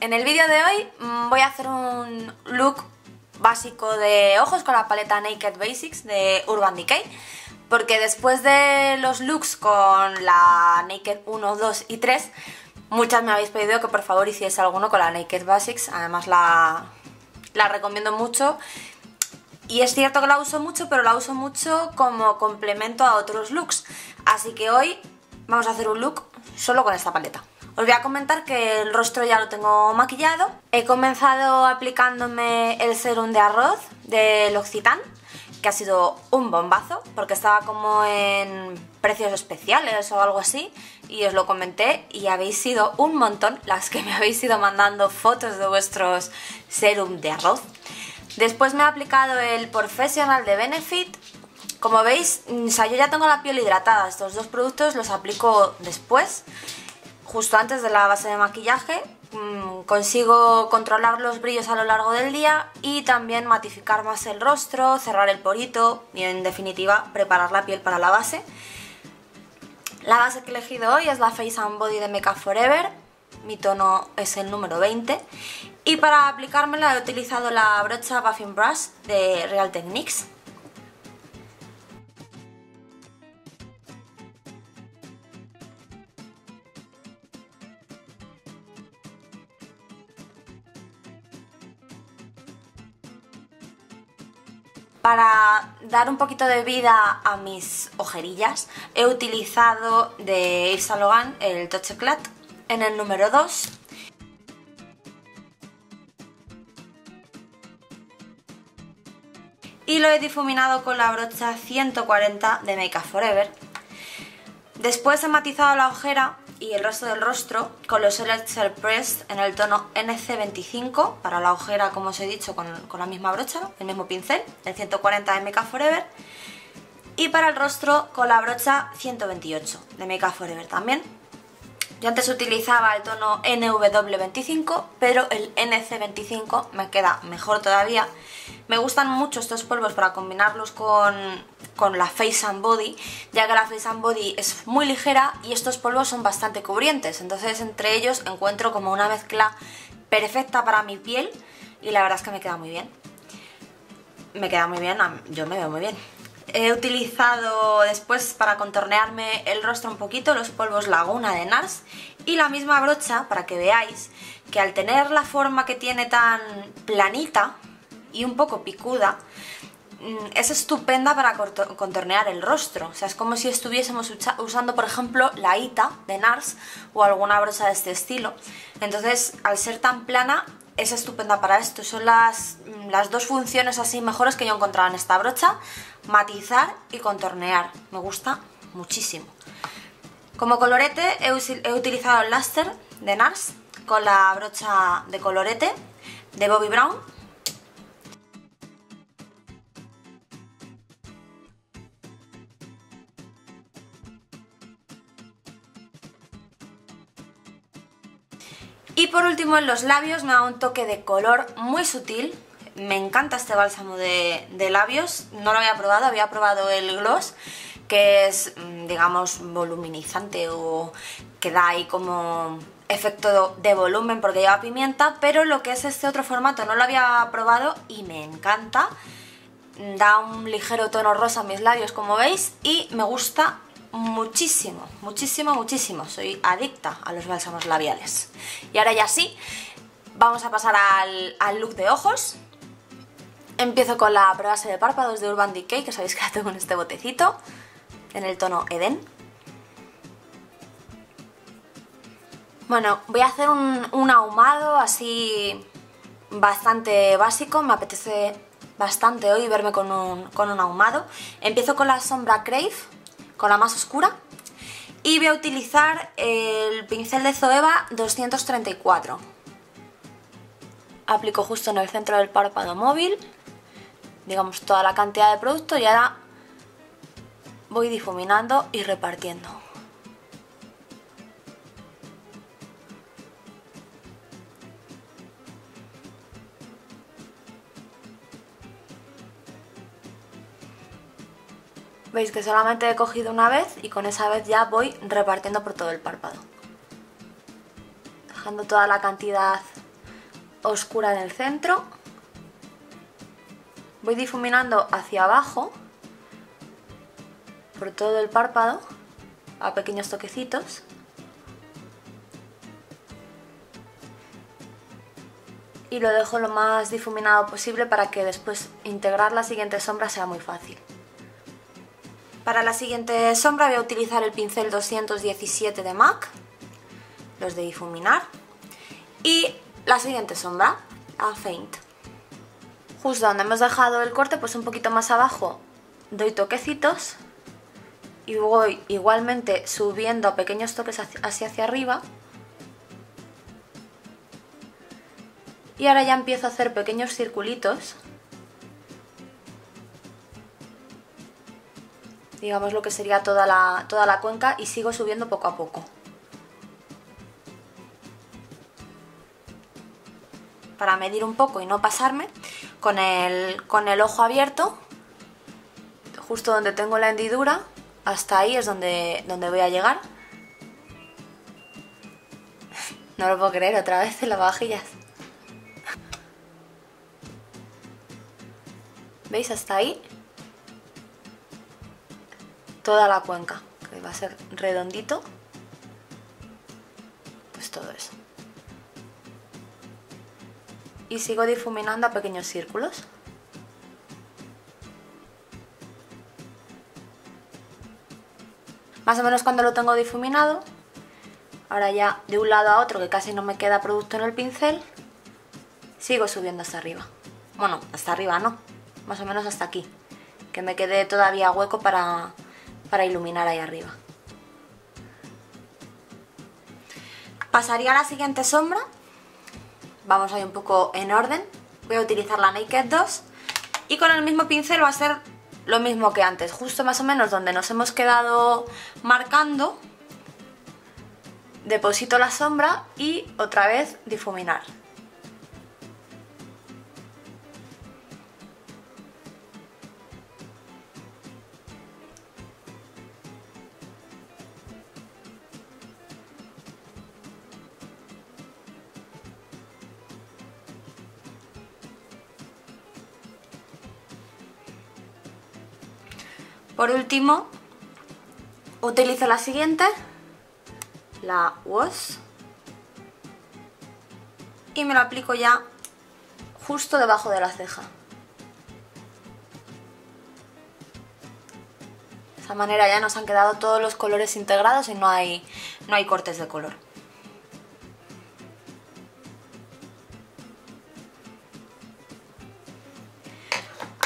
en el vídeo de hoy mm, voy a hacer un look básico de ojos con la paleta Naked Basics de Urban Decay porque después de los looks con la Naked 1, 2 y 3 muchas me habéis pedido que por favor hiciese alguno con la Naked Basics. Además la, la recomiendo mucho. Y es cierto que la uso mucho pero la uso mucho como complemento a otros looks. Así que hoy vamos a hacer un look solo con esta paleta os voy a comentar que el rostro ya lo tengo maquillado. He comenzado aplicándome el serum de arroz del L'Occitane, que ha sido un bombazo, porque estaba como en precios especiales o algo así, y os lo comenté, y habéis sido un montón las que me habéis ido mandando fotos de vuestros serum de arroz. Después me he aplicado el Professional de Benefit, como veis, o sea, yo ya tengo la piel hidratada, estos dos productos los aplico después justo antes de la base de maquillaje. Mm, consigo controlar los brillos a lo largo del día y también matificar más el rostro, cerrar el porito y en definitiva preparar la piel para la base. La base que he elegido hoy es la Face and Body de Makeup Forever, mi tono es el número 20 y para aplicármela he utilizado la brocha Buffing Brush de Real Techniques Para dar un poquito de vida a mis ojerillas he utilizado de Yves Saint el Touch Eclat en el número 2 y lo he difuminado con la brocha 140 de Make Up Forever. Después he matizado la ojera y el resto del rostro con los Elixir Press en el tono NC25 para la ojera, como os he dicho, con, la misma brocha, el mismo pincel, el 140 de Make Forever y para el rostro con la brocha 128 de Make Forever también. Yo antes utilizaba el tono NW25, pero el NC25 me queda mejor todavía. Me gustan mucho estos polvos para combinarlos con, con la Face and Body, ya que la Face and Body es muy ligera y estos polvos son bastante cubrientes. Entonces entre ellos encuentro como una mezcla perfecta para mi piel y la verdad es que me queda muy bien. Me queda muy bien, yo me veo muy bien. He utilizado después para contornearme el rostro un poquito los polvos Laguna de NARS y la misma brocha para que veáis que al tener la forma que tiene tan planita y un poco picuda mm, es estupenda para contornear el rostro, o sea, es como si estuviésemos usando, por ejemplo, la ITA de NARS o alguna brocha de este estilo. Entonces, al ser tan plana, es estupenda para esto. Son las, mm, las dos funciones así mejores que yo he encontrado en esta brocha. Matizar y contornear. Me gusta muchísimo. Como colorete he, utilizado el Laster de NARS con la brocha de colorete de Bobbi Brown Y por último en los labios me da un toque de color muy sutil. Me encanta este bálsamo de, labios, no lo había probado, había probado el gloss que es, mm, digamos, voluminizante o que da ahí como efecto de volumen porque lleva pimienta, pero lo que es este otro formato no lo había probado y me encanta. Da un ligero tono rosa a mis labios como veis y me gusta muchísimo, muchísimo, muchísimo. Soy adicta a los bálsamos labiales. Y ahora ya sí, vamos a pasar al, look de ojos. Empiezo con la base de párpados de Urban Decay, que sabéis que la tengo en este botecito, en el tono Eden. Bueno, voy a hacer un, ahumado así bastante básico, me apetece bastante hoy verme con un, con un ahumado. Empiezo con la sombra Crave, con la más oscura y voy a utilizar el pincel de Zoeva 234 aplico justo en el centro del párpado móvil digamos toda la cantidad de producto y ahora voy difuminando y repartiendo Veis que solamente he cogido una vez y con esa vez ya voy repartiendo por todo el párpado. Dejando toda la cantidad oscura en el centro. Voy difuminando hacia abajo por todo el párpado a pequeños toquecitos. Y lo dejo lo más difuminado posible para que después integrar la siguiente sombra sea muy fácil. Para la siguiente sombra voy a utilizar el pincel 217 de MAC, los de difuminar, y la siguiente sombra, la Faint. Justo donde hemos dejado el corte, pues un poquito más abajo, doy toquecitos y voy igualmente subiendo a pequeños toques hacia, hacia arriba. Y ahora ya empiezo a hacer pequeños circulitos. Digamos lo que sería toda la, toda la cuenca y sigo subiendo poco a poco. Para medir un poco y no pasarme, con el, con el ojo abierto, justo donde tengo la hendidura, hasta ahí es donde, donde voy a llegar. No lo puedo creer, otra vez en vajillas. ¿Veis hasta ahí? Toda la cuenca, que va a ser redondito. Pues todo eso. Y sigo difuminando a pequeños círculos. Más o menos cuando lo tengo difuminado, ahora ya de un lado a otro que casi no me queda producto en el pincel, sigo subiendo hasta arriba. Bueno, hasta arriba no, más o menos hasta aquí, que me quede todavía hueco para, para iluminar ahí arriba. Pasaría a la siguiente sombra, vamos ahí un poco en orden, voy a utilizar la Naked 2 y con el mismo pincel va a ser lo mismo que antes, justo más o menos donde nos hemos quedado marcando, deposito la sombra y otra vez difuminar. Por último, utilizo la siguiente, la WOS, y me lo aplico ya justo debajo de la ceja. De esa manera ya nos han quedado todos los colores integrados y no hay, no hay cortes de color.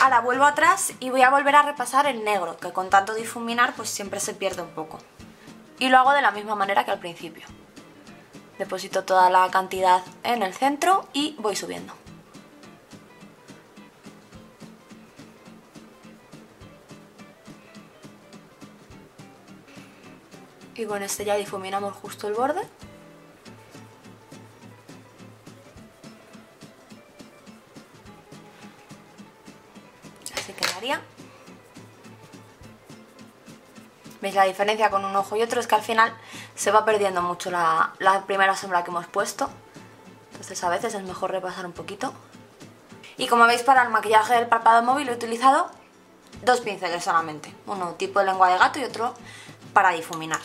Ahora vuelvo atrás y voy a volver a repasar el negro, que con tanto difuminar pues siempre se pierde un poco. Y lo hago de la misma manera que al principio. Deposito toda la cantidad en el centro y voy subiendo. Y con este ya difuminamos justo el borde. ¿Veis la diferencia con un ojo y otro? Es que al final se va perdiendo mucho la, primera sombra que hemos puesto. Entonces a veces es mejor repasar un poquito. Y como veis para el maquillaje del párpado móvil he utilizado dos pinceles solamente. Uno tipo de lengua de gato y otro para difuminar.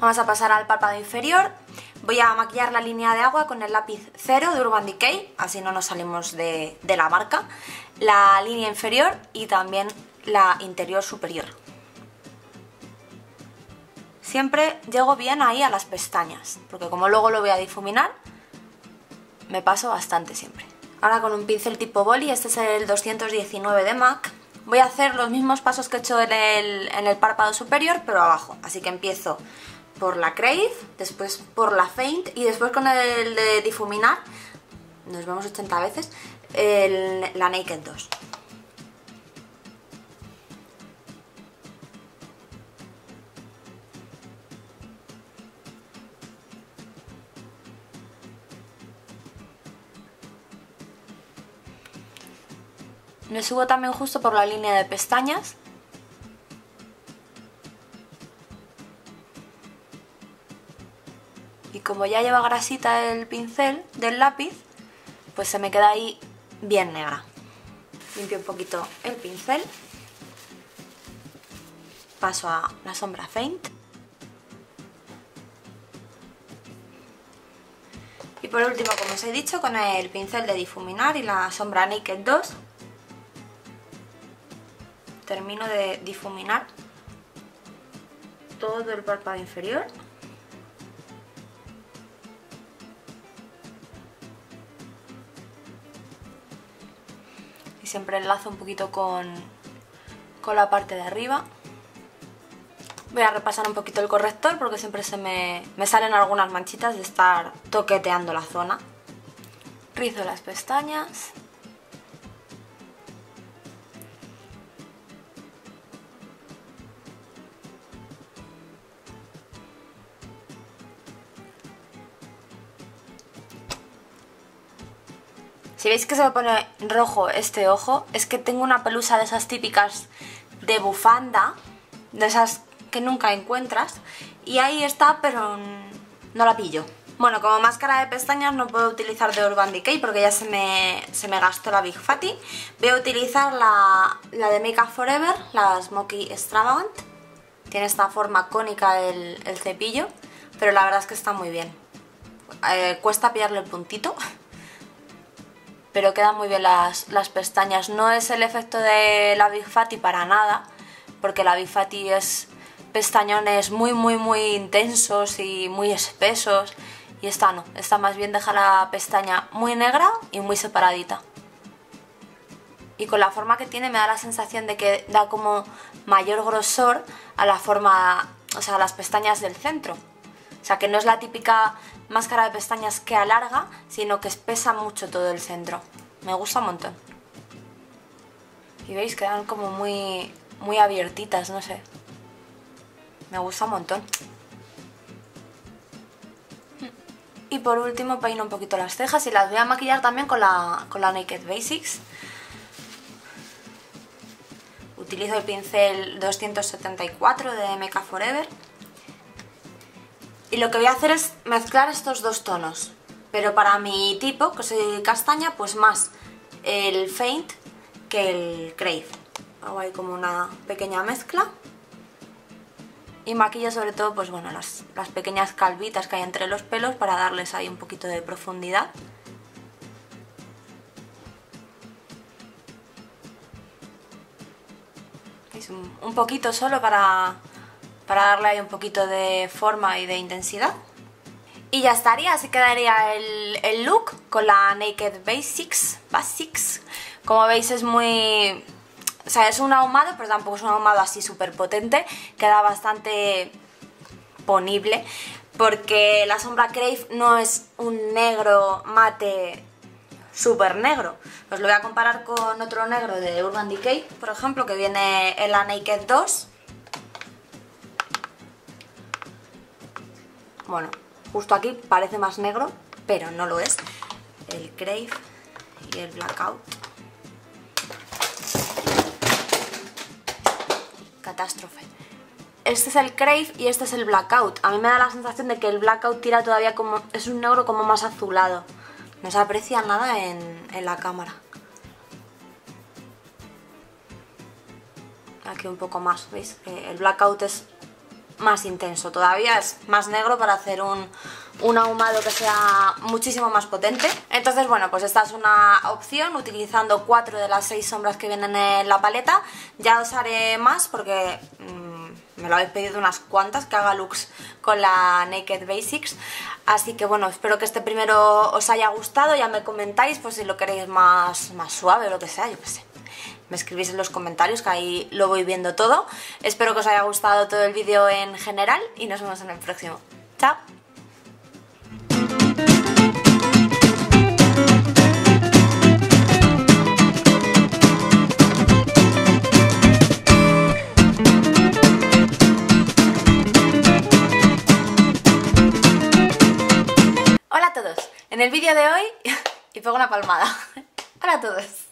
Vamos a pasar al párpado inferior. Voy a maquillar la línea de agua con el lápiz cero de Urban Decay, así no nos salimos de, de la marca. La línea inferior y también la interior superior. Siempre llego bien ahí a las pestañas, porque como luego lo voy a difuminar, me paso bastante siempre. Ahora con un pincel tipo boli, este es el 219 de MAC, voy a hacer los mismos pasos que he hecho en el, en el párpado superior, pero abajo. Así que empiezo por la Crave, después por la Faint y después con el de difuminar, nos vemos 80 veces, la Naked 2. Me subo también justo por la línea de pestañas. Y como ya lleva grasita el pincel del lápiz, pues se me queda ahí bien negra. Limpio un poquito el pincel. Paso a la sombra Faint. Y por último, como os he dicho, con el pincel de difuminar y la sombra Naked 2 termino de difuminar todo el párpado inferior. Y siempre enlazo un poquito con, con la parte de arriba. Voy a repasar un poquito el corrector porque siempre se me, me salen algunas manchitas de estar toqueteando la zona. Rizo las pestañas. Si veis que se me pone rojo este ojo, es que tengo una pelusa de esas típicas de bufanda, de esas que nunca encuentras, y ahí está, pero no la pillo. Bueno, como máscara de pestañas no puedo utilizar de Urban Decay porque ya se me, se me gastó la Big Fatty. Voy a utilizar la, la de Make Up Forever, la Smoky Extravagant. Tiene esta forma cónica el, cepillo, pero la verdad es que está muy bien. Eh, cuesta pillarle el puntito, pero quedan muy bien las, las, pestañas. No es el efecto de la Big Fatty para nada, porque la Big Fatty es pestañones muy muy muy intensos y muy espesos y esta no, esta más bien deja la pestaña muy negra y muy separadita. Y con la forma que tiene me da la sensación de que da como mayor grosor a la forma, o sea, a las pestañas del centro. O sea, que no es la típica máscara de pestañas que alarga, sino que espesa mucho todo el centro. Me gusta un montón. Y veis, quedan como muy, muy abiertitas, no sé. Me gusta un montón. Y por último peino un poquito las cejas y las voy a maquillar también con la, con la Naked Basics. Utilizo el pincel 274 de Mecha Forever. Y lo que voy a hacer es mezclar estos dos tonos. Pero para mi tipo, que soy castaña, pues más el Faint que el Crave. Hago ahí como una pequeña mezcla y maquillo sobre todo pues bueno las, las, pequeñas calvitas que hay entre los pelos para darles ahí un poquito de profundidad es un, un, poquito solo para, para darle ahí un poquito de forma y de intensidad y ya estaría, así quedaría el, el look con la Naked Basics, Basics como veis es muy o sea, es un ahumado, pero tampoco es un ahumado así súper potente. Queda bastante ponible. Porque la sombra Crave no es un negro mate súper negro. Os lo voy a comparar con otro negro de Urban Decay, por ejemplo, que viene en la Naked 2. Bueno, justo aquí parece más negro, pero no lo es. El Crave y el Blackout. catástrofe. Este es el Crave y este es el Blackout. A mí me da la sensación de que el Blackout tira todavía como... es un negro como más azulado. No se aprecia nada en, en la cámara. Aquí un poco más, ¿veis? El Blackout es más intenso todavía, es más negro para hacer un, un ahumado que sea muchísimo más potente. Entonces, bueno, pues esta es una opción utilizando cuatro de las seis sombras que vienen en la paleta. Ya os haré más porque mmm, me lo habéis pedido unas cuantas que haga looks con la Naked Basics. Así que bueno, espero que este primero os haya gustado, ya me comentáis pues si lo queréis más, más suave o lo que sea, yo qué sé me escribís en los comentarios que ahí lo voy viendo todo. Espero que os haya gustado todo el vídeo en general y nos vemos en el próximo. ¡Chao! En el vídeo de hoy, y pongo una palmada, hola a todos.